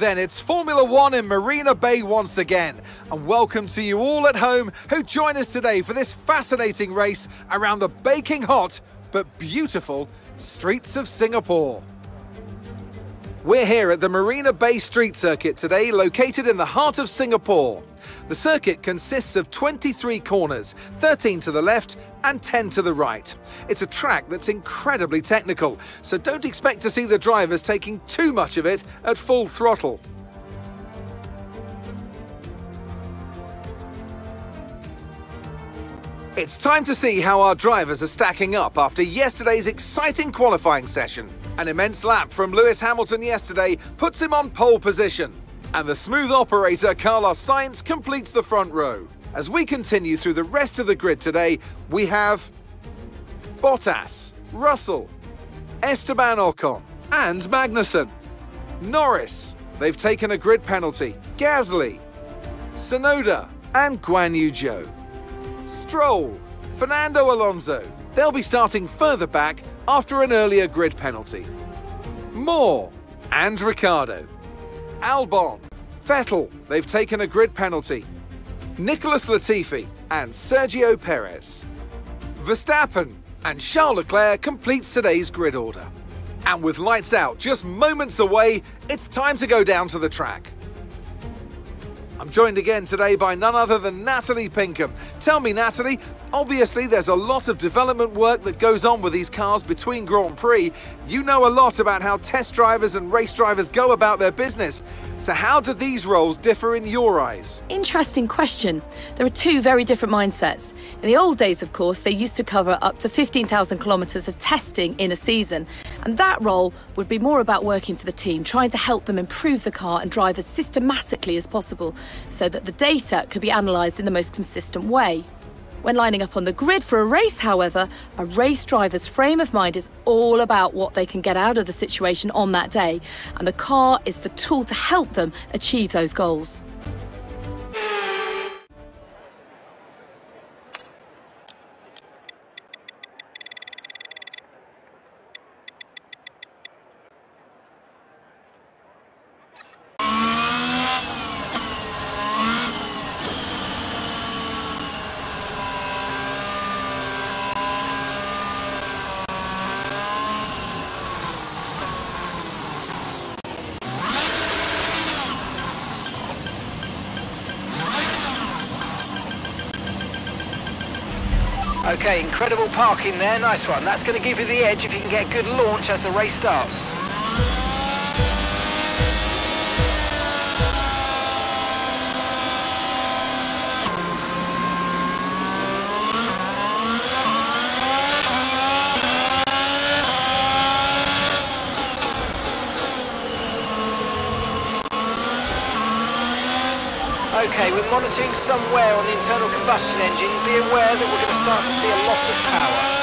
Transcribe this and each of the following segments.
then, it's Formula One in Marina Bay once again. And welcome to you all at home who join us today for this fascinating race around the baking hot but beautiful streets of Singapore. We're here at the Marina Bay Street Circuit today, located in the heart of Singapore. The circuit consists of 23 corners, 13 to the left and 10 to the right. It's a track that's incredibly technical, so don't expect to see the drivers taking too much of it at full throttle. It's time to see how our drivers are stacking up after yesterday's exciting qualifying session. An immense lap from Lewis Hamilton yesterday puts him on pole position. And the smooth operator Carlos Sainz completes the front row. As we continue through the rest of the grid today, we have Bottas, Russell, Esteban Ocon, and Magnussen. Norris, they've taken a grid penalty. Gasly, Tsunoda, and Guanyu Zhou. Stroll, Fernando Alonso. They'll be starting further back after an earlier grid penalty. Moore and Ricciardo. Albon, Vettel, they've taken a grid penalty. Nicholas Latifi and Sergio Perez. Verstappen and Charles Leclerc completes today's grid order. And with lights out just moments away, it's time to go down to the track. I'm joined again today by none other than Natalie Pinkham. Tell me, Natalie, obviously there's a lot of development work that goes on with these cars between Grand Prix. You know a lot about how test drivers and race drivers go about their business. So, how do these roles differ in your eyes? Interesting question. There are two very different mindsets. In the old days, of course, they used to cover up to 15,000 kilometres of testing in a season. And that role would be more about working for the team, trying to help them improve the car and drive as systematically as possible so that the data could be analysed in the most consistent way. When lining up on the grid for a race, however, a race driver's frame of mind is all about what they can get out of the situation on that day, and the car is the tool to help them achieve those goals. Parking there, nice one. That's going to give you the edge if you can get good launch as the race starts. Okay, we're monitoring somewhere on the internal combustion engine. Be aware that we're going to start to see a loss of power.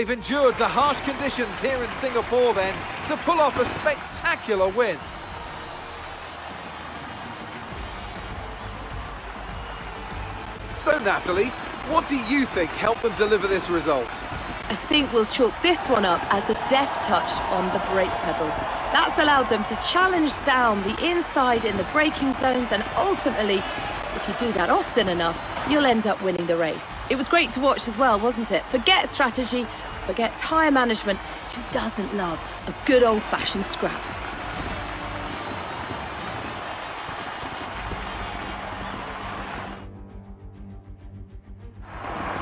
They've endured the harsh conditions here in Singapore then to pull off a spectacular win. So Natalie, what do you think helped them deliver this result? I think we'll chalk this one up as a deft touch on the brake pedal. That's allowed them to challenge down the inside in the braking zones and ultimately, if you do that often enough, you'll end up winning the race. It was great to watch as well, wasn't it? Forget strategy, forget tyre management. Who doesn't love a good old-fashioned scrap?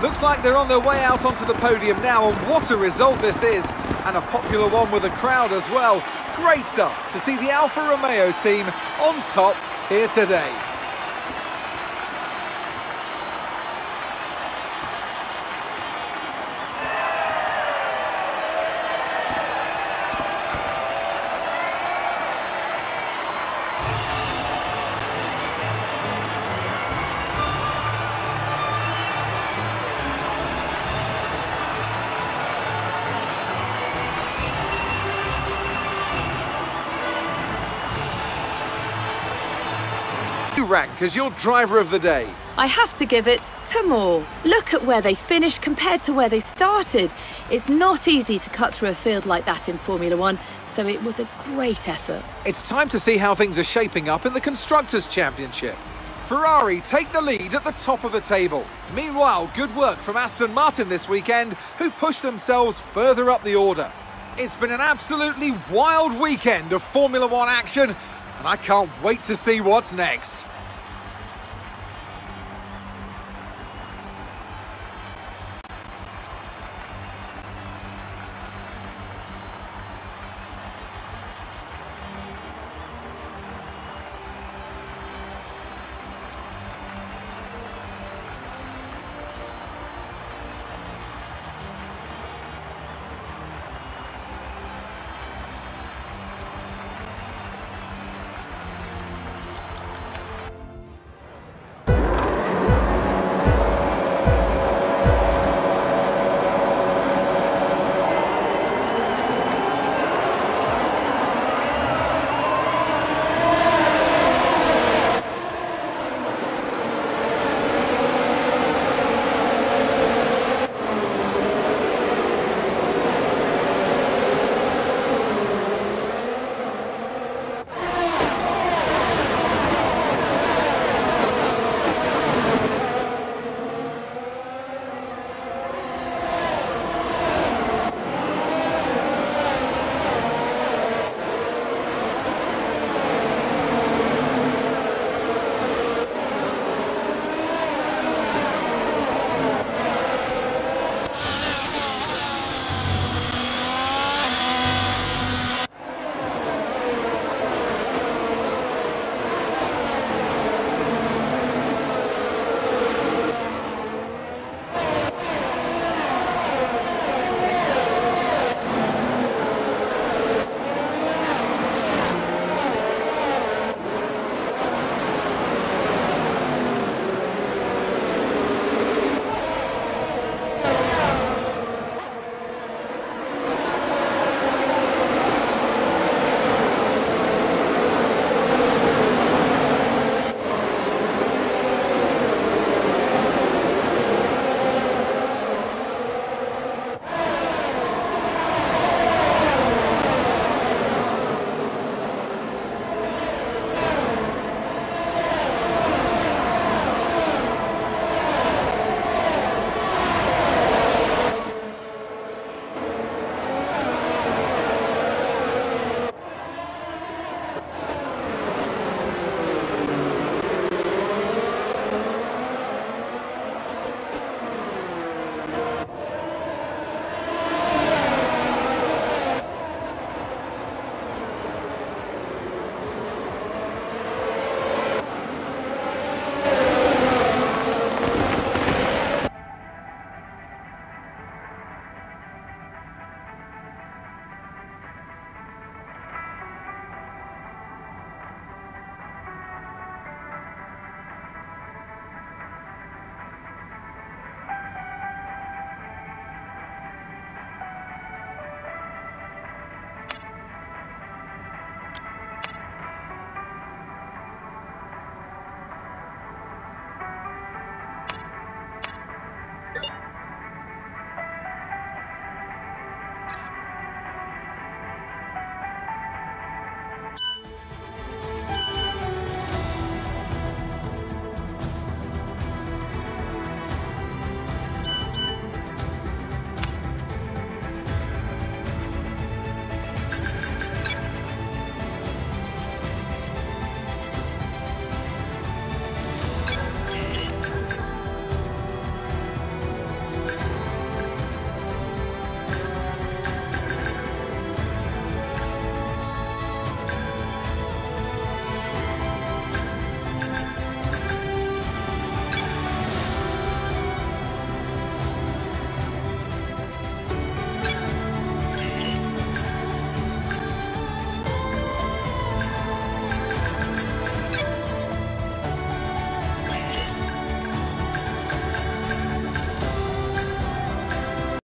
Looks like they're on their way out onto the podium now, and what a result this is, and a popular one with the crowd as well. Great stuff to see the Alfa Romeo team on top here today. As your driver of the day. I have to give it to Moore. Look at where they finished compared to where they started. It's not easy to cut through a field like that in Formula One, so it was a great effort. It's time to see how things are shaping up in the Constructors' Championship. Ferrari take the lead at the top of the table. Meanwhile, good work from Aston Martin this weekend, who pushed themselves further up the order. It's been an absolutely wild weekend of Formula One action, and I can't wait to see what's next.